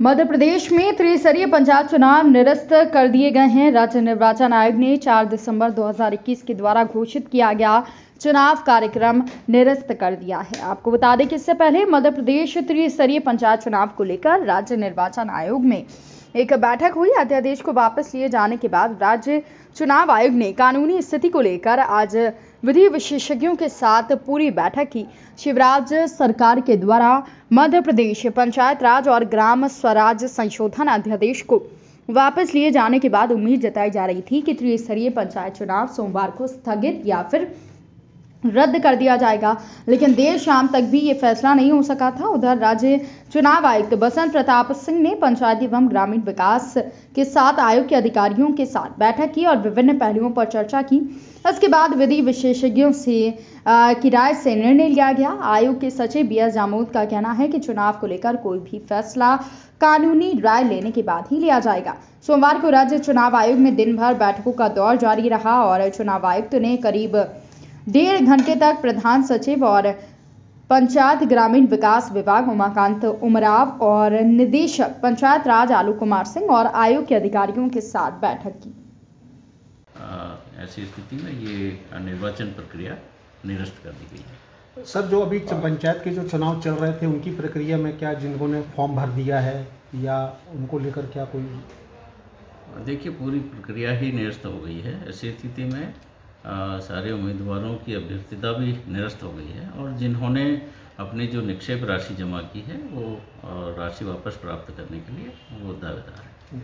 मध्य प्रदेश में त्रिस्तरीय पंचायत चुनाव निरस्त कर दिए गए हैं। राज्य निर्वाचन आयोग ने 4 दिसंबर 2021 के द्वारा घोषित किया गया चुनाव कार्यक्रम निरस्त कर दिया है। आपको बता दें कि इससे पहले मध्य प्रदेश त्रिस्तरीय पंचायत चुनाव को लेकर राज्य निर्वाचन आयोग में एक बैठक हुई। अध्यादेश को वापस लिए जाने के बाद राज्य चुनाव आयोग ने कानूनी स्थिति को लेकर आज विधि विशेषज्ञों के साथ पूरी बैठक की। शिवराज सरकार के द्वारा मध्य प्रदेश पंचायत राज और ग्राम स्वराज संशोधन अध्यादेश को वापस लिए जाने के बाद उम्मीद जताई जा रही थी कि त्रिस्तरीय पंचायत चुनाव सोमवार को स्थगित या फिर रद्द कर दिया जाएगा। लेकिन देर शाम तक भी ये फैसला नहीं हो सका था। उधर राज्य चुनाव आयुक्त बसंत प्रताप सिंह ने पंचायती एवं ग्रामीण विकास के साथ आयोग के अधिकारियों के साथ बैठक की और विभिन्न पहलुओं पर चर्चा की। इसके बाद विधि विशेषज्ञों से की राय से निर्णय लिया गया। आयोग के सचिव बी एस जामोद का कहना है कि चुनाव को लेकर कोई भी फैसला कानूनी राय लेने के बाद ही लिया जाएगा। सोमवार को राज्य चुनाव आयोग में दिन भर बैठकों का दौर जारी रहा और चुनाव आयुक्त ने करीब डेढ़ घंटे तक प्रधान सचिव और पंचायत ग्रामीण विकास विभाग उमाकांत उमराव और निदेशक पंचायत राज आलू कुमार सिंह और आयोग के अधिकारियों के साथ बैठक की। ऐसी स्थिति में ये निर्वाचन प्रक्रिया निरस्त कर दी गई है। सर जो अभी पंचायत के जो चुनाव चल रहे थे उनकी प्रक्रिया में क्या जिन्होंने फॉर्म भर दिया है या उनको लेकर क्या कोई देखिए पूरी प्रक्रिया ही निरस्त हो गई है। ऐसी स्थिति में सारे उम्मीदवारों की अभ्यर्थता भी निरस्त हो गई है और जिन्होंने अपनी जो निक्षेप राशि जमा की है, वो राशि वापस प्राप्त करने के लिए वो दावेदार है।